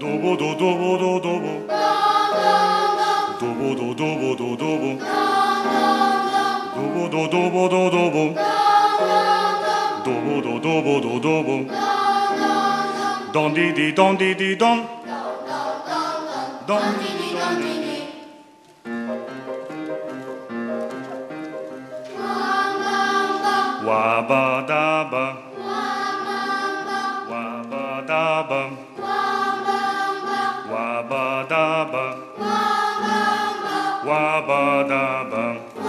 do bo do do bo do do bo. Da, da. Dobo do dobo do dobo. Dobo do dobo do dobo. Don di di don di di don. Don di di don di di. Wa ba da ba. Wa ba da ba. Wa ba da ba. Wa ba da ba.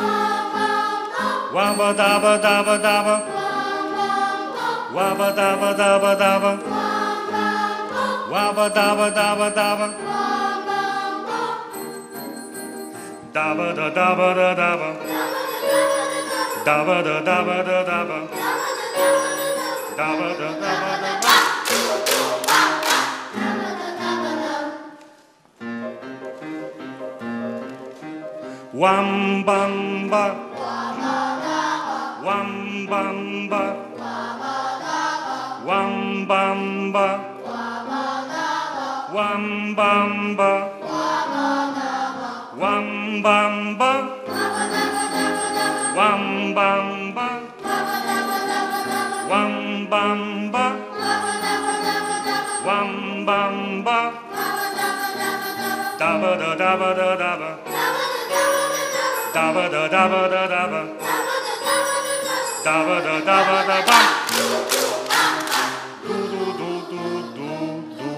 Wabba dabba dabba dabba. Wabba dabba dabba dabba. Wabba dabba dabba dabba. Dabba da dabba da dabba. Dabba da dabba da dabba. Dabba da dabba da dabba. Wam bam ba. Wam bamba. Wam bamba. Wam bamba. Wam bamba. Wam bamba. Wam ba Wam bamba. ba, da ba da da ba da ba da dabba. да ба да да ба да бам ду ду ду ду ду ду